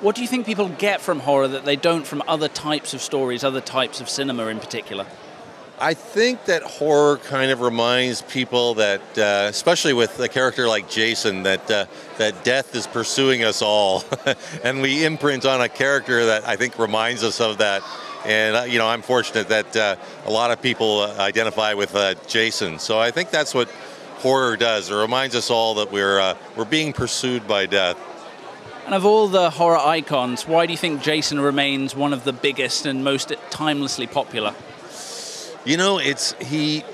What do you think people get from horror that they don't from other types of stories, other types of cinema in particular? I think that horror kind of reminds people that, uh, especially with a character like Jason, that uh, that death is pursuing us all, and we imprint on a character that I think reminds us of that. And uh, you know, I'm fortunate that uh, a lot of people uh, identify with uh, Jason. So I think that's what horror does. It reminds us all that we're we're being pursued by death. And of all the horror icons, why do you think Jason remains one of the biggest and most timelessly popular? You know, it's he.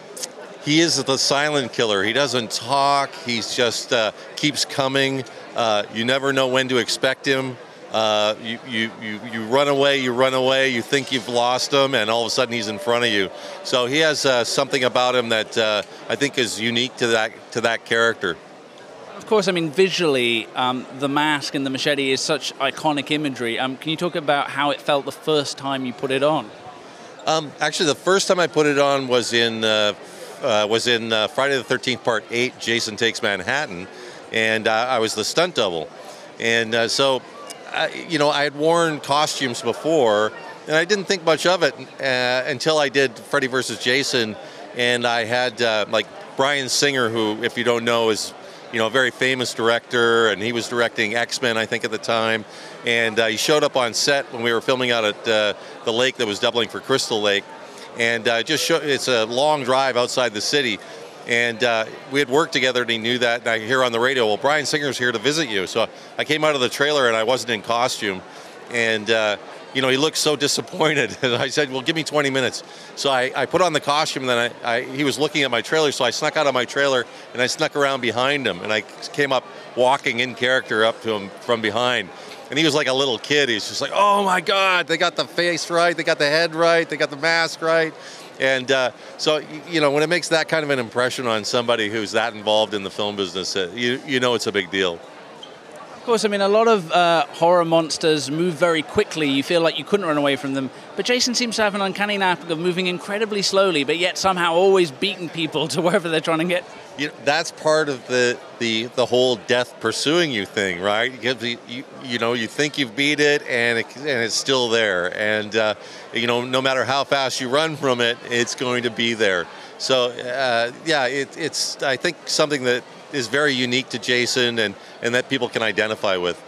He is the silent killer. He doesn't talk. He's just uh, keeps coming. Uh, you never know when to expect him. Uh, you, you, you, you run away, you run away, you think you've lost him, and all of a sudden he's in front of you. So he has uh, something about him that uh, I think is unique to that to that character. Of course, I mean visually, um, the mask and the machete is such iconic imagery. Um, can you talk about how it felt the first time you put it on? Um, actually, the first time I put it on was in uh, uh, was in uh, Friday the Thirteenth Part Eight. Jason Takes Manhattan, and uh, I was the stunt double. And uh, so, you know, I had worn costumes before, and I didn't think much of it uh, until I did Freddy versus Jason, and I had like Bryan Singer, who, if you don't know, is you know, a very famous director, and he was directing X Men, I think, at the time. And uh, he showed up on set when we were filming out at uh, the lake that was doubling for Crystal Lake, and uh, just show, it's a long drive outside the city. And uh, we had worked together, and he knew that. And I hear on the radio, "Well, Bryan Singer's here to visit you." So I came out of the trailer, and I wasn't in costume, and uh, you know, he looked so disappointed. And I said, well, give me 20 minutes. So I, I put on the costume, and then I, I, he was looking at my trailer, so I snuck out of my trailer, and I snuck around behind him, and I came up walking in character up to him from behind. And he was like a little kid. He's just like, oh my God, they got the face right, they got the head right, they got the mask right. And uh, so, you know, when it makes that kind of an impression on somebody who's that involved in the film business, uh, you, you know it's a big deal. Of course, I mean, a lot of uh, horror monsters move very quickly. You feel like you couldn't run away from them. But Jason seems to have an uncanny knack of moving incredibly slowly, but yet somehow always beating people to wherever they're trying to get. You know, that's part of the, the, the whole death pursuing you thing, right? You, you, you know, you think you've beat it and, it, and it's still there. And, uh, you know, no matter how fast you run from it, it's going to be there. So, uh, yeah, it, it's, I think, something that is very unique to Jason and, and that people can identify with.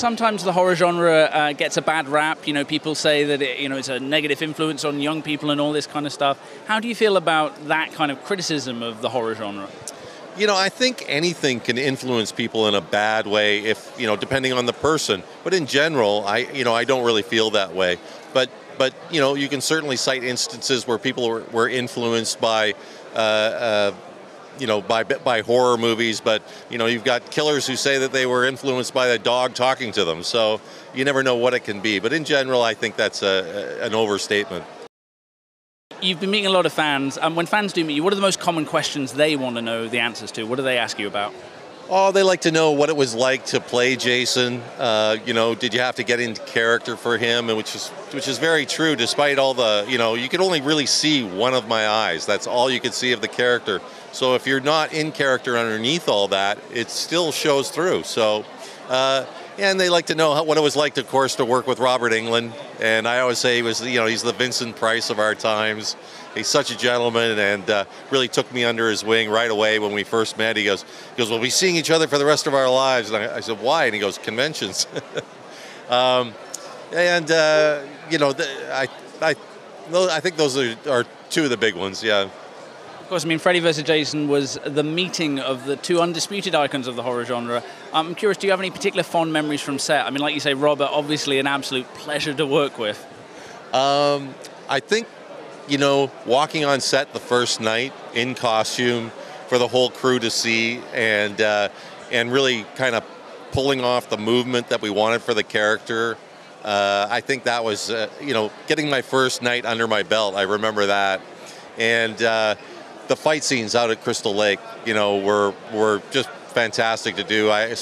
Sometimes the horror genre uh, gets a bad rap. You know, people say that it, you know it's a negative influence on young people and all this kind of stuff. How do you feel about that kind of criticism of the horror genre? You know, I think anything can influence people in a bad way if, you know, depending on the person. But in general, I, you know, I don't really feel that way. But, but you know, you can certainly cite instances where people were, were influenced by uh, uh, you know, by by horror movies, but you know, you've got killers who say that they were influenced by a dog talking to them. So you never know what it can be. But in general, I think that's a, an overstatement. You've been meeting a lot of fans, and when fans do meet you, what are the most common questions they want to know the answers to? What do they ask you about? Oh, they like to know what it was like to play Jason. Uh, you know, did you have to get into character for him? And which is which is very true. Despite all the, you know, you could only really see one of my eyes. That's all you could see of the character. So if you're not in character underneath all that, it still shows through. So, uh, and they like to know what it was like, of course, to work with Robert Englund. And I always say he was, you know, he's the Vincent Price of our times. He's such a gentleman, and uh, really took me under his wing right away when we first met. He goes, he goes, we'll be seeing each other for the rest of our lives. And I, I said, why? And he goes, conventions. um, and uh, you know, the, I, I, I think those are, are two of the big ones. Yeah. Of course, I mean, Freddy vs. Jason was the meeting of the two undisputed icons of the horror genre. I'm curious, do you have any particular fond memories from set? I mean, like you say, Robert, obviously an absolute pleasure to work with. Um, I think, you know, walking on set the first night in costume for the whole crew to see and, uh, and really kind of pulling off the movement that we wanted for the character. Uh, I think that was, uh, you know, getting my first night under my belt. I remember that. And, uh, the fight scenes out at Crystal Lake, you know, were were just fantastic to do. I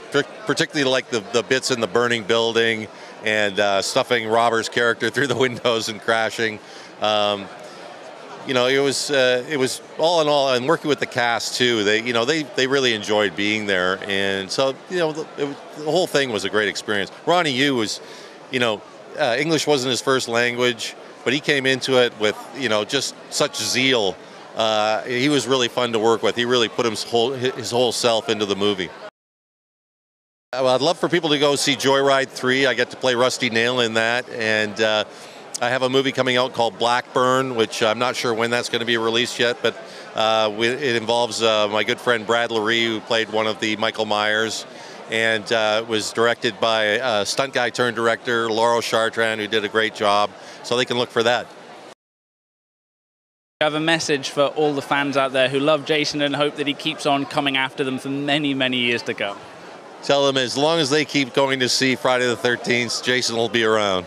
particularly like the, the bits in the burning building and uh, stuffing Robert's character through the windows and crashing. Um, you know, it was uh, it was all in all, and working with the cast too. They you know they they really enjoyed being there, and so you know the, it, the whole thing was a great experience. Ronnie Yu was, you know, uh, English wasn't his first language, but he came into it with you know just such zeal. Uh, he was really fun to work with. He really put his whole his whole self into the movie. Well, I'd love for people to go see Joyride 3. I get to play Rusty Nail in that, and uh, I have a movie coming out called Blackburn, which I'm not sure when that's going to be released yet, but uh, it involves uh, my good friend Brad Loree, who played one of the Michael Myers, and uh, was directed by a stunt guy turned director, Lauro Chartrand, who did a great job. So they can look for that. I have a message for all the fans out there who love Jason and hope that he keeps on coming after them for many, many years to come. Tell them as long as they keep going to see Friday the 13th, Jason will be around.